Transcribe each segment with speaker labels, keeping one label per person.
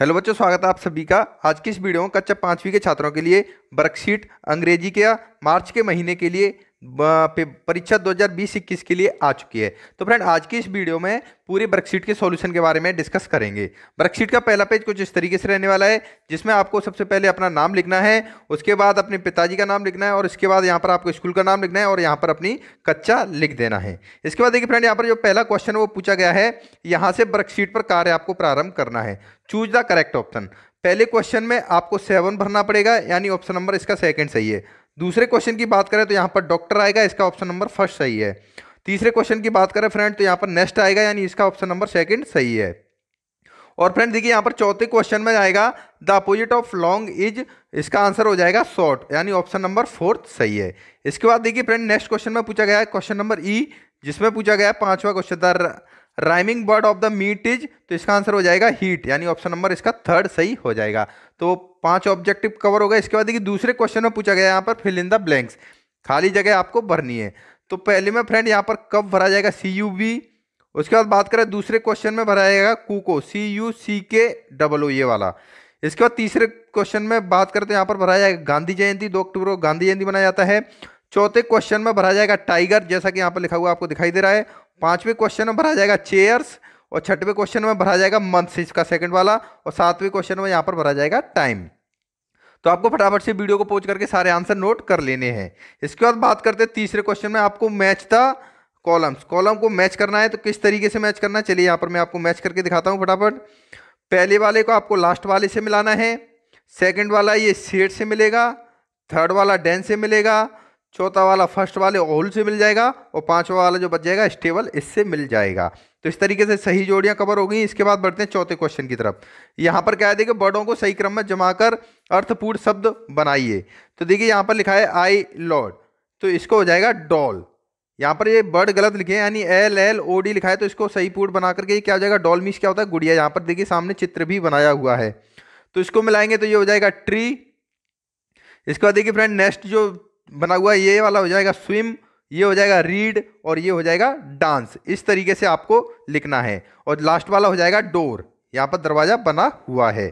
Speaker 1: Hello बच्चों, स्वागत है आप सभी का आज की इस वीडियो में कक्षा पांचवी के छात्रों के लिए वर्कशीट अंग्रेज़ी के मार्च के महीने के लिए परीक्षा 2020-21 के लिए आ चुकी है। तो फ्रेंड, आज की इस वीडियो में पूरे वर्कशीट के सॉल्यूशन के बारे में डिस्कस करेंगे। वर्कशीट का पहला पेज कुछ इस तरीके से रहने वाला है, जिसमें आपको सबसे पहले अपना नाम लिखना है, उसके बाद अपने पिताजी का नाम लिखना है, और इसके बाद यहाँ पर आपको स्कूल का नाम लिखना है, और यहाँ पर अपनी कच्चा लिख देना है। इसके बाद देखिए फ्रेंड, यहाँ पर जो पहला क्वेश्चन वो पूछा गया है, यहाँ से वर्कशीट पर कार्य आपको प्रारंभ करना है। Choose the correct option. पहले क्वेश्चन में आपको सेवन भरना पड़ेगा, यानी ऑप्शन नंबर इसका सेकंड सही है। दूसरे क्वेश्चन की बात करें तो यहाँ पर डॉक्टर आएगा, इसका ऑप्शन नंबर फ़र्स्ट सही है। तीसरे क्वेश्चन की बात करें फ्रेंड तो यहाँ पर नेक्स्ट आएगा, यानी इसका ऑप्शन नंबर सेकंड सही है। और फ्रेंड देखिए यहाँ पर चौथे क्वेश्चन में आएगा the opposite of long is इसका आंसर हो जाएगा शॉर्ट यानी ऑप्शन नंबर फोर्थ सही है। इसके बाद देखिए फ्रेंड नेक्स्ट क्वेश्चन में पूछा गया है क्वेश्चन नंबर ई जिसमें पूछा गया पांचवा question the rhyming word of the meet is तो इसका आंसर हो जाएगा हीट यानी ऑप्शन नंबर इसका थर्ड सही हो जाएगा। तो पाँच ऑब्जेक्टिव कवर होगा इसके बाद देखिए दूसरे क्वेश्चन में पूछा गया यहाँ पर फिल इन द ब्लैंक्स खाली जगह आपको भरनी है। तो पहले में फ्रेंड यहाँ पर कब भरा जाएगा? सी यू बी उसके बाद बात करें दूसरे क्वेश्चन में भरा जाएगा कुको सी यू सी के डबल ओ ये वाला। इसके बाद तीसरे क्वेश्चन में बात करें तो यहाँ पर भरा जाएगा गांधी जयंती, दो अक्टूबर को गांधी जयंती मनाया जाता है। चौथे क्वेश्चन में भरा जाएगा टाइगर जैसा कि यहाँ पर लिखा हुआ आपको दिखाई दे रहा है। पाँचवें क्वेश्चन में भरा जाएगा चेयर्स और छठवें क्वेश्चन में भरा जाएगा मंथ इसका सेकंड वाला और सातवें क्वेश्चन में यहाँ पर भरा जाएगा टाइम तो आपको फटाफट से वीडियो को पोच करके सारे आंसर नोट कर लेने हैं. इसके बाद बात करते हैं तीसरे क्वेश्चन में आपको मैच था कॉलम्स कॉलम को मैच करना है तो किस तरीके से मैच करना है? चलिए यहाँ पर मैं आपको मैच करके दिखाता हूँ फटाफट. पहले वाले को आपको लास्ट वाले से मिलाना है. सेकंड वाला ये सेट से मिलेगा. थर्ड वाला डेन से मिलेगा. चौथा वाला फ़र्स्ट वाले ओल से मिल जाएगा और पांचवा वाला जो बच जाएगा, स्टेबल, इससे मिल जाएगा। तो इस तरीके से सही जोड़ियाँ कवर हो गई। इसके बाद बढ़ते हैं चौथे क्वेश्चन की तरफ़। यहाँ पर क्या देखिए, वर्डों को सही क्रम में जमाकर अर्थपूर्ण शब्द बनाइए। तो देखिए, यहाँ पर लिखा है आई लॉर्ड तो इसको हो जाएगा डॉल यहाँ पर ये वर्ड गलत लिखे हैं, यानी एल एल ओ डी लिखा है तो इसको सही पूर्ण बना करके क्या हो जाएगा डॉल मीस क्या होता है, गुड़िया। यहाँ पर देखिए, सामने चित्र भी बनाया हुआ है। तो इसको मिलाएँगे तो ये हो जाएगा ट्री इसके बाद देखिए फ्रेंड नेक्स्ट जो बना हुआ ये वाला हो जाएगा स्विम ये हो जाएगा रीड और ये हो जाएगा डांस इस तरीके से आपको लिखना है। और लास्ट वाला हो जाएगा डोर यहाँ पर दरवाज़ा बना हुआ है।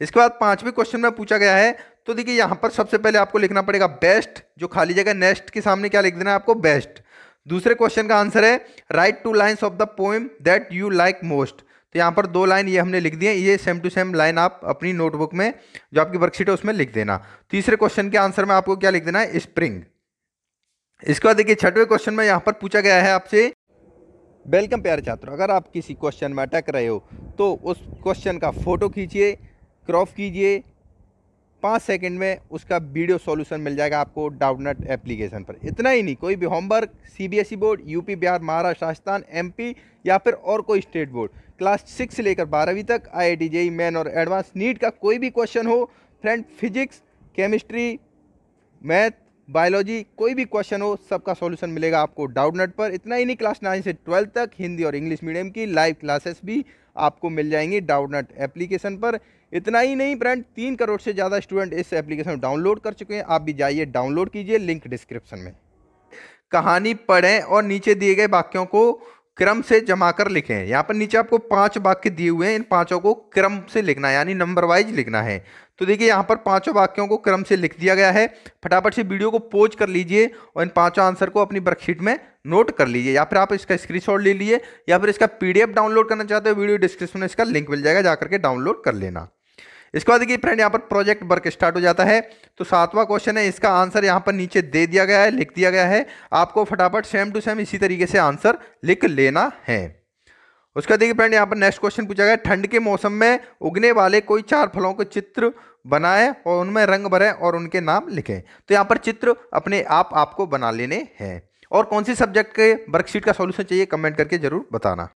Speaker 1: इसके बाद पाँचवें क्वेश्चन में पूछा गया है तो देखिए यहाँ पर सबसे पहले आपको लिखना पड़ेगा बेस्ट जो खाली जगह नेक्स्ट के सामने क्या लिख देना है आपको बेस्ट दूसरे क्वेश्चन का आंसर है write two lines of the poem that you like most तो यहाँ पर दो लाइन ये हमने लिख दिए ये सेम टू सेम लाइन आप अपनी नोटबुक में, जो आपकी वर्कशीट है, उसमें लिख देना। तीसरे क्वेश्चन के आंसर में आपको क्या लिख देना है? स्प्रिंग इसके बाद देखिए, छठवें क्वेश्चन में यहाँ पर पूछा गया है आपसे वेलकम प्यारे छात्रों, अगर आप किसी क्वेश्चन में अटक रहे हो तो उस क्वेश्चन का फ़ोटो खींचिए क्रॉप कीजिए पाँच सेकंड में उसका वीडियो सॉल्यूशन मिल जाएगा आपको डाउटनेट एप्लीकेशन पर। इतना ही नहीं, कोई भी homework, CBSE board, UP, Bihar, Maharashtra, Rajasthan, MP या फिर और कोई स्टेट बोर्ड। क्लास सिक्स से लेकर बारहवीं तक आई आई जेई, मैन और एडवांस नीट का कोई भी क्वेश्चन हो, friend, physics, chemistry, math, biology, कोई भी क्वेश्चन हो, सबका सॉल्यूशन मिलेगा आपको डाउटनेट पर। इतना ही नहीं, क्लास नाइन से ट्वेल्थ तक हिंदी और इंग्लिश मीडियम की लाइव क्लासेस भी आपको मिल जाएँगी डाउटनेट एप्लीकेशन पर। इतना ही नहीं फ्रेंड तीन करोड़ से ज़्यादा स्टूडेंट इस एप्लीकेशन डाउनलोड कर चुके हैं। आप भी जाइए डाउनलोड कीजिए लिंक डिस्क्रिप्शन में। कहानी पढ़ें और नीचे दिए गए वाक्यों को क्रम से जमा कर लिखें। यहाँ पर नीचे आपको पाँच वाक्य दिए हुए हैं। इन पाँचों को क्रम से लिखना है, यानी नंबर वाइज लिखना है। तो देखिए, यहाँ पर पाँचों वाक्यों को क्रम से लिख दिया गया है। फटाफट से वीडियो को पोज कर लीजिए और इन पाँचों आंसर को अपनी वर्कशीट में नोट कर लीजिए। या फिर आप इसका स्क्रीनशॉट ले लीजिए या फिर इसका पीडीएफ डाउनलोड करना चाहते हो, वीडियो डिस्क्रिप्शन में इसका लिंक मिल जाएगा, जाकर के डाउनलोड कर लेना। इसके बाद देखिए फ्रेंड यहाँ पर प्रोजेक्ट वर्क स्टार्ट हो जाता है। तो सातवां क्वेश्चन है, इसका आंसर यहाँ पर नीचे दे दिया गया है, लिख दिया गया है। आपको फटाफट सेम टू सेम इसी तरीके से आंसर लिख लेना है। उसका देखिए फ्रेंड यहाँ पर नेक्स्ट क्वेश्चन पूछा गया ठंड के मौसम में उगने वाले कोई चार फलों के चित्र बनाए और उनमें रंग भरें और उनके नाम लिखें। तो यहाँ पर चित्र अपने आप, आपको बना लेने हैं। और कौन सी सब्जेक्ट के वर्कशीट का सॉल्यूशन चाहिए कमेंट करके ज़रूर बताना।